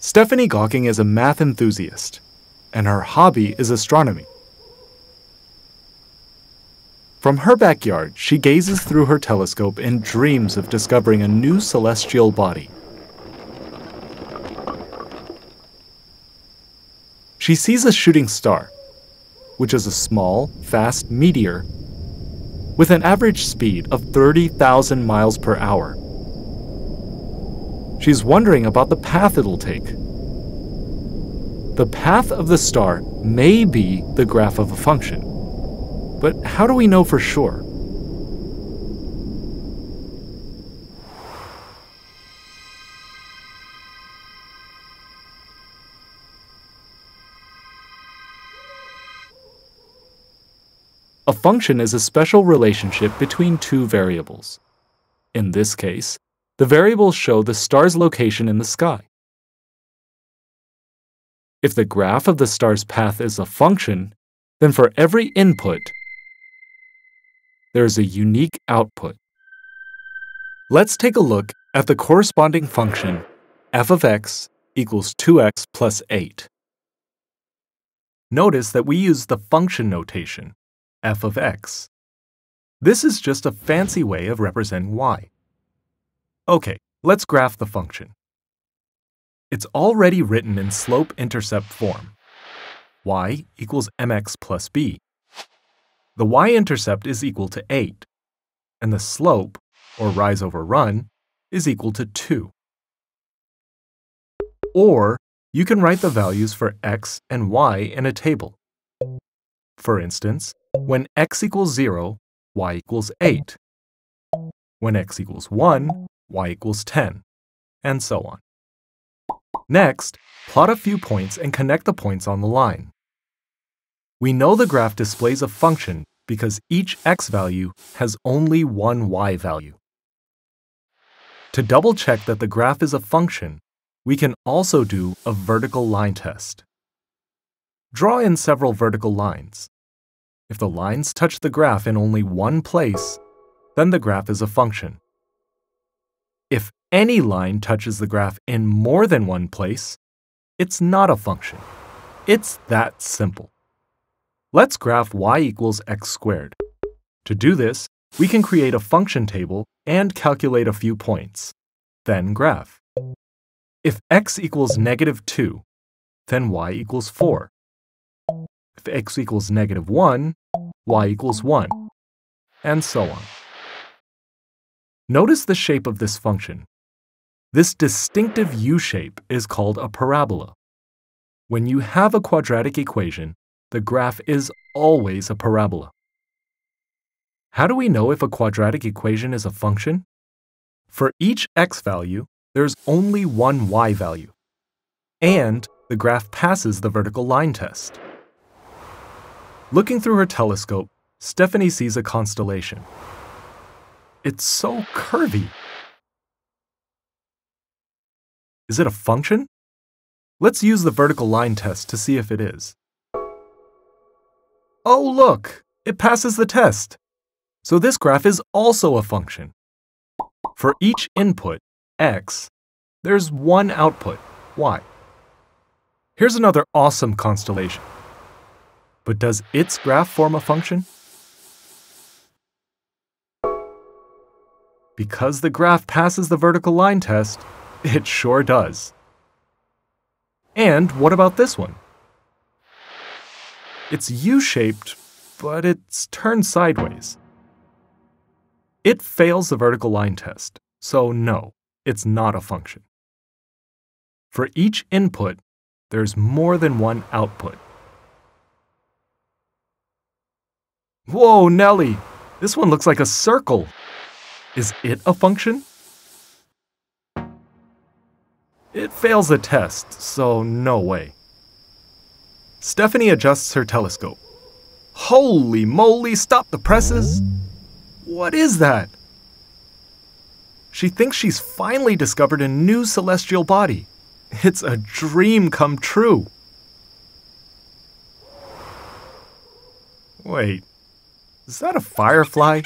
Stephanie Gawking is a math enthusiast, and her hobby is astronomy. From her backyard, she gazes through her telescope and dreams of discovering a new celestial body. She sees a shooting star, which is a small, fast meteor with an average speed of 30,000 miles per hour. She's wondering about the path it'll take. The path of the star may be the graph of a function, but how do we know for sure? A function is a special relationship between two variables. In this case, the variables show the star's location in the sky. If the graph of the star's path is a function, then for every input, there is a unique output. Let's take a look at the corresponding function f of x equals 2x plus 8. Notice that we use the function notation f of x. This is just a fancy way of representing y. Okay, let's graph the function. It's already written in slope-intercept form. y equals mx plus b. The y-intercept is equal to 8, and the slope, or rise over run, is equal to 2. Or you can write the values for x and y in a table. For instance, when x equals 0, y equals 8. When x equals 1, y equals 10, and so on. Next, plot a few points and connect the points on the line. We know the graph displays a function because each x value has only one y value. To double check that the graph is a function, we can also do a vertical line test. Draw in several vertical lines. If the lines touch the graph in only one place, then the graph is a function. If any line touches the graph in more than one place, it's not a function. It's that simple. Let's graph y equals x squared. To do this, we can create a function table and calculate a few points. Then graph. If x equals negative 2, then y equals 4. If x equals negative 1, y equals 1, and so on. Notice the shape of this function. This distinctive U-shape is called a parabola. When you have a quadratic equation, the graph is always a parabola. How do we know if a quadratic equation is a function? For each x value, there's only one y value. And the graph passes the vertical line test. Looking through her telescope, Stephanie sees a constellation. It's so curvy. Is it a function? Let's use the vertical line test to see if it is. Oh, look! It passes the test. So this graph is also a function. For each input, x, there's one output, y. Here's another awesome constellation. But does its graph form a function? Because the graph passes the vertical line test, it sure does. And what about this one? It's U-shaped, but it's turned sideways. It fails the vertical line test, so no, it's not a function. For each input, there's more than one output. Whoa, Nelly! This one looks like a circle. Is it a function? It fails the test, so no way. Stephanie adjusts her telescope. Holy moly, stop the presses! What is that? She thinks she's finally discovered a new celestial body. It's a dream come true. Wait, is that a firefly?